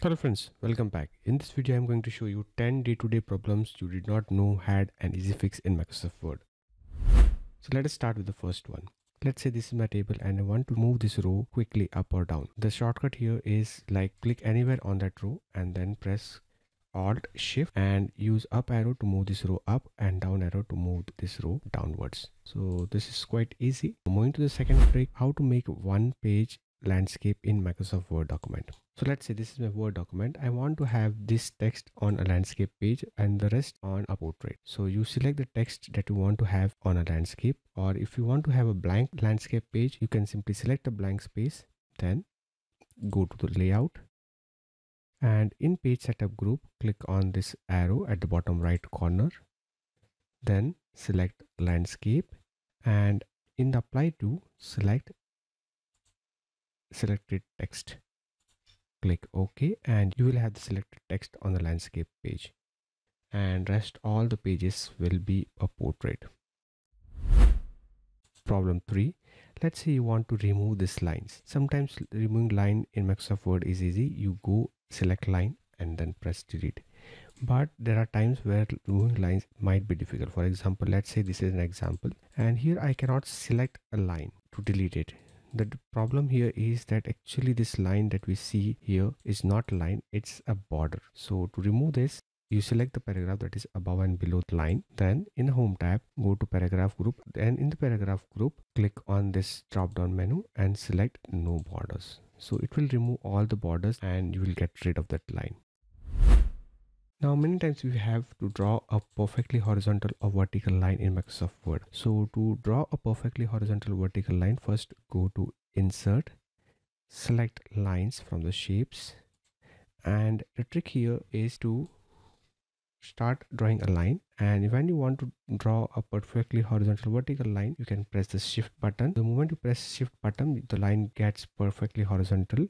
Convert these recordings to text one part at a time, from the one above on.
Hello friends, welcome back. In this video, I'm going to show you 10 day-to-day -day problems you did not know had an easy fix in Microsoft Word. So let us start with the first one. Let's say this is my table and I want to move this row quickly up or down. The shortcut here is like click anywhere on that row and then press Alt Shift and use up arrow to move this row up and down arrow to move this row downwards. So this is quite easy. Moving to the second trick, how to make one page landscape in Microsoft Word document. So let's say this is my Word document. I want to have this text on a landscape page and the rest on a portrait. So you select the text that you want to have on a landscape or if you want to have a blank landscape page, you can simply select a blank space, then go to the layout and in page setup group, click on this arrow at the bottom right corner, then select landscape and in the apply to select selected text. Click OK and you will have the selected text on the landscape page. And rest all the pages will be a portrait. Problem 3. Let's say you want to remove these lines. Sometimes removing line in Microsoft Word is easy. You go select line and then press delete but there are times where removing lines might be difficult for example let's say this is an example and here i cannot select a line to delete it the problem here is that actually this line that we see here is not a line it's a border. So to remove this you select the paragraph that is above and below the line then in home tab go to paragraph group then in the paragraph group click on this drop down menu and select no borders. So it will remove all the borders and you will get rid of that line now many times we have to draw a perfectly horizontal or vertical line in Microsoft Word. So to draw a perfectly horizontal vertical line first go to insert, select lines from the shapes and the trick here is to start drawing a line. And when you want to draw a perfectly horizontal vertical line you can press the shift button. The moment you press shift button the line gets perfectly horizontal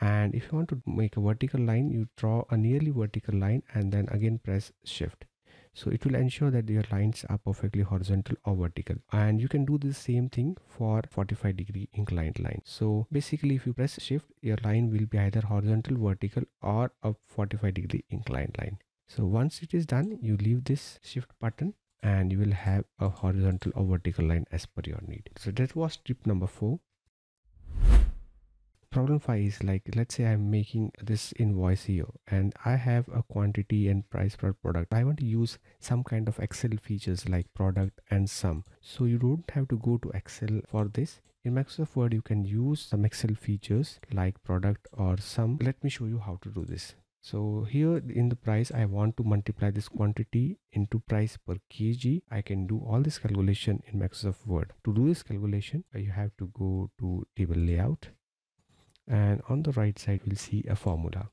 and if you want to make a vertical line you draw a nearly vertical line and then again press shift. So it will ensure that your lines are perfectly horizontal or vertical. And you can do the same thing for 45 degree inclined line. So basically if you press shift your line will be either horizontal vertical or a 45 degree inclined line. So once it is done you leave this shift button and you will have a horizontal or vertical line as per your need. So that was tip number four problem 5 is like let's say i'm making this invoice here and i have a quantity and price per product. I want to use some kind of excel features like product and sum. So you don't have to go to excel for this. In microsoft word you can use some excel features like product or sum. Let me show you how to do this. So here in the price i want to multiply this quantity into price per kg. I can do all this calculation in microsoft word. To do this calculation you have to go to table layout and on the right side we'll see a formula.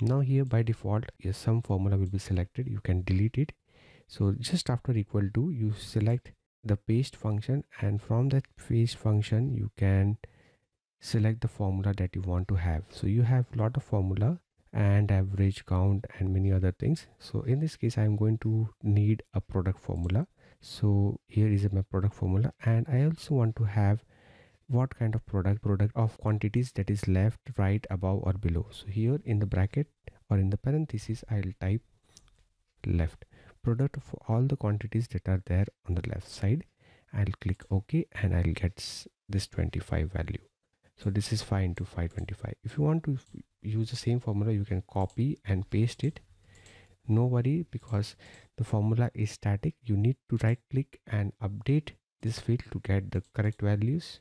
Now here by default yes some formula will be selected. You can delete it. So just after equal to you select the paste function and from that paste function you can select the formula that you want to have. So you have a lot of formula and average count and many other things. So in this case i'm going to need a product formula. So here is my product formula. And i also want to have what kind of product product of quantities that is left right above or below. So here in the bracket or in the parenthesis i'll type left. Product of all the quantities that are there on the left side. I'll click ok and i'll get this 25 value. So this is 5 into 525 if you want to use the same formula you can copy and paste it. No worry because the formula is static. You need to right click and update this field to get the correct values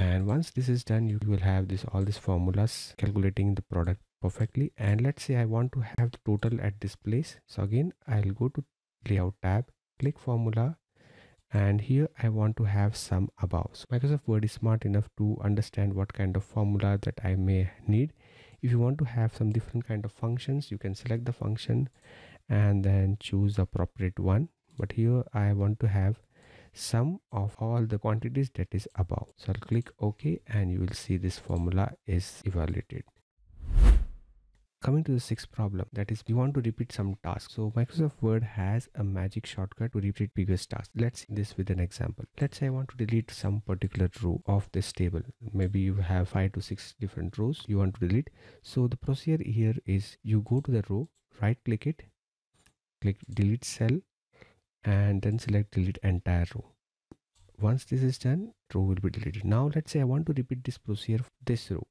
and once this is done you will have this all these formulas calculating the product perfectly. And let's say I want to have the total at this place. So again I'll go to layout tab click formula. And here I want to have sum above. So Microsoft Word is smart enough to understand what kind of formula that I may need. If you want to have some different kind of functions you can select the function and then choose the appropriate one. But here I want to have sum of all the quantities that is above. So I'll click OK and you will see this formula is evaluated. Coming to the sixth problem that is we want to repeat some tasks so microsoft word has a magic shortcut to repeat previous tasks. Let's see this with an example. Let's say i want to delete some particular row of this table. Maybe you have five to six different rows you want to delete. So the procedure here is you go to the row right click it click delete cell and then select delete entire row once this is done row will be deleted now let's say i want to repeat this procedure for this row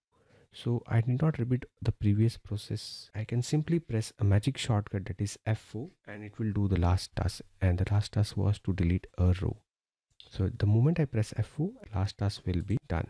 so I need not repeat the previous process. I can simply press a magic shortcut that is F4 and it will do the last task and the last task was to delete a row. So the moment I press F4, last task will be done.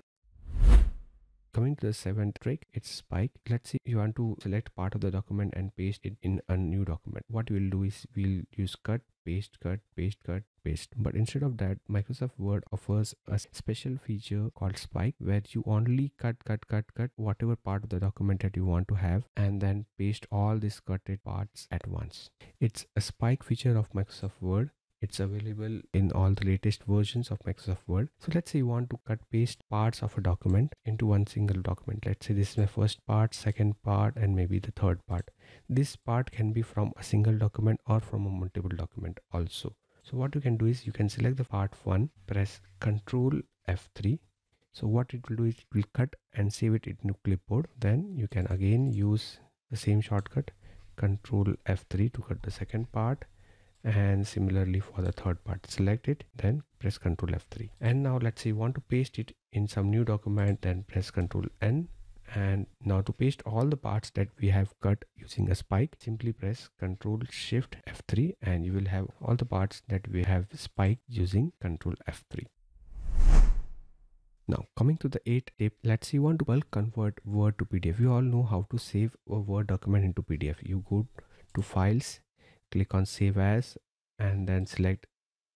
Coming to the seventh trick, it's spike. Let's see you want to select part of the document and paste it in a new document. What we'll do is we'll use cut, paste, cut, paste, cut, paste. But instead of that, Microsoft Word offers a special feature called spike where you only cut, cut, cut, cut whatever part of the document that you want to have and then paste all these cutted parts at once. It's a spike feature of Microsoft Word it's available in all the latest versions of Microsoft Word. So let's say you want to cut paste parts of a document into one single document. Let's say this is my first part, second part, and maybe the third part. This part can be from a single document or from a multiple document also. So what you can do is you can select the part one, press Control F3. So what it will do is it will cut and save it into clipboard. Then you can again use the same shortcut, Control F3 to cut the second part and similarly for the third part select it then press ctrl f3 and now let's say you want to paste it in some new document then press ctrl n. And now to paste all the parts that we have cut using a spike simply press ctrl shift f3 and you will have all the parts that we have spiked using ctrl f3 now coming to the eighth tip let's say you want to bulk convert word to pdf you all know how to save a word document into pdf you go to files click on save as and then select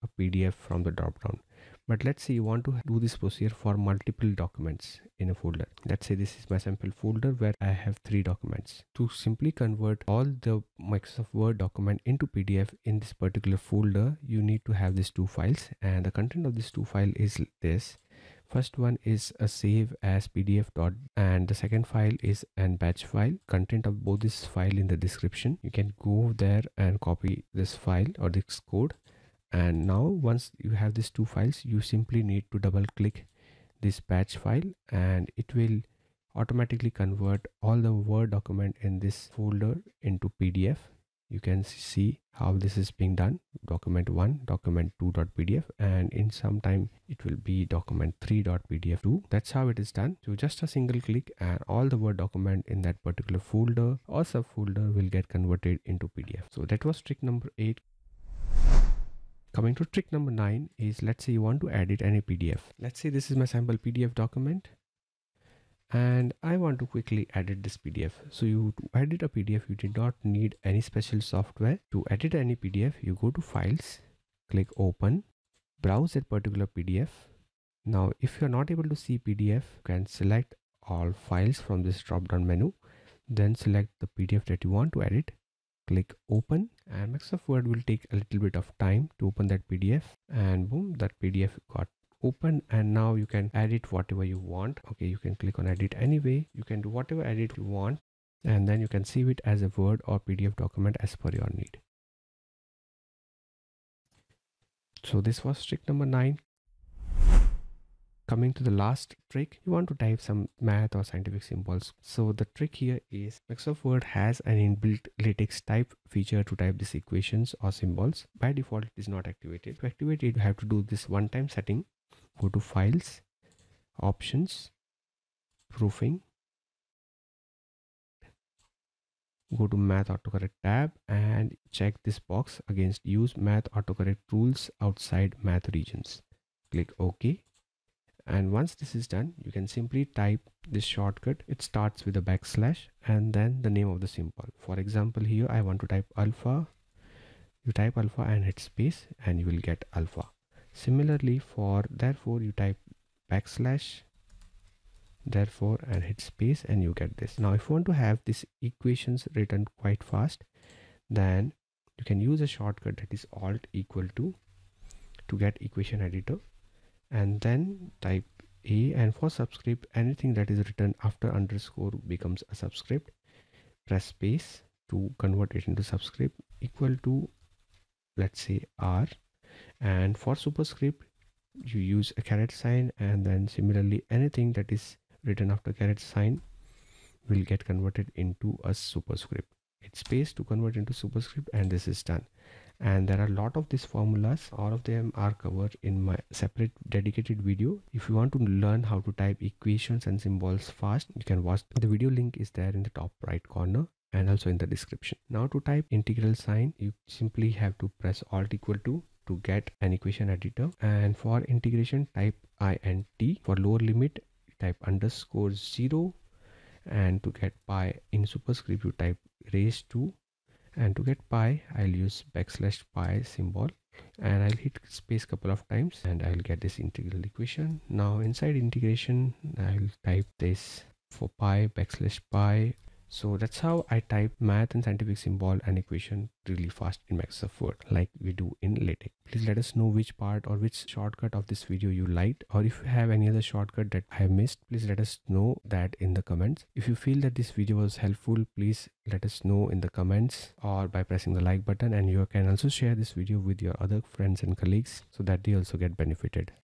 a PDF from the drop down. But let's say you want to do this procedure for multiple documents in a folder. Let's say this is my sample folder where i have three documents. To simply convert all the microsoft word document into pdf in this particular folder you need to have these two files. And the content of this two file is this first one is a save as pdf dot and the second file is an batch file. Content of both this file in the description. You can go there and copy this file or this code. And now once you have these two files you simply need to double click this batch file and it will automatically convert all the word document in this folder into pdf you can see how this is being done. Document 1 document 2.pdf and in some time it will be document 3.pdf2 that's how it is done. So just a single click and all the word document in that particular folder or subfolder will get converted into pdf so that was trick number 8 coming to trick number 9 is let's say you want to edit any pdf let's say this is my sample pdf document and I want to quickly edit this PDF. So you to edit a PDF, you did not need any special software. To edit any PDF, you go to files, click open, browse that particular PDF. Now, if you're not able to see PDF, you can select all files from this drop down menu, then select the PDF that you want to edit. Click open and Microsoft Word will take a little bit of time to open that PDF and boom, that PDF got open and now you can edit whatever you want. Okay you can click on edit anyway. You can do whatever edit you want and then you can save it as a word or pdf document as per your need. So this was trick number nine. Coming to the last trick you want to type some math or scientific symbols. So the trick here is microsoft word has an inbuilt LaTeX type feature to type these equations or symbols. By default it is not activated. To activate it you have to do this one time setting go to files options proofing go to math autocorrect tab and check this box against use math autocorrect rules outside math regions. Click ok. And once this is done you can simply type this shortcut. It starts with a backslash and then the name of the symbol. For example here i want to type alpha. You type alpha and hit space and you will get alpha Similarly for therefore you type backslash therefore and hit space and you get this. Now if you want to have these equations written quite fast then you can use a shortcut that is alt equal to to get equation editor and then type a and for subscript anything that is written after underscore becomes a subscript press space to convert it into subscript equal to let's say r and for superscript you use a caret sign and then similarly anything that is written after caret sign will get converted into a superscript. It's space to convert into superscript and this is done. And there are a lot of these formulas. All of them are covered in my separate dedicated video. If you want to learn how to type equations and symbols fast you can watch the video. Link is there in the top right corner and also in the description. Now to type integral sign you simply have to press alt equal to to get an equation editor. And for integration type i and t. For lower limit type underscore 0 and to get pi in superscript you type raised to and to get pi I'll use backslash pi symbol. And I'll hit space couple of times and I'll get this integral equation. Now inside integration I'll type this for pi backslash pi so that's how I type math and scientific symbol and equation really fast in Microsoft Word like we do in LaTeX. Please let us know which part or which shortcut of this video you liked or if you have any other shortcut that I have missed, please let us know that in the comments. If you feel that this video was helpful, please let us know in the comments or by pressing the like button and you can also share this video with your other friends and colleagues so that they also get benefited.